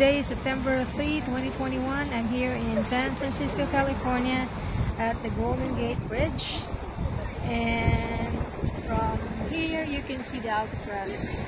Today is September 3, 2021. I'm here in San Francisco, California at the Golden Gate Bridge. And from here you can see the Alcatraz.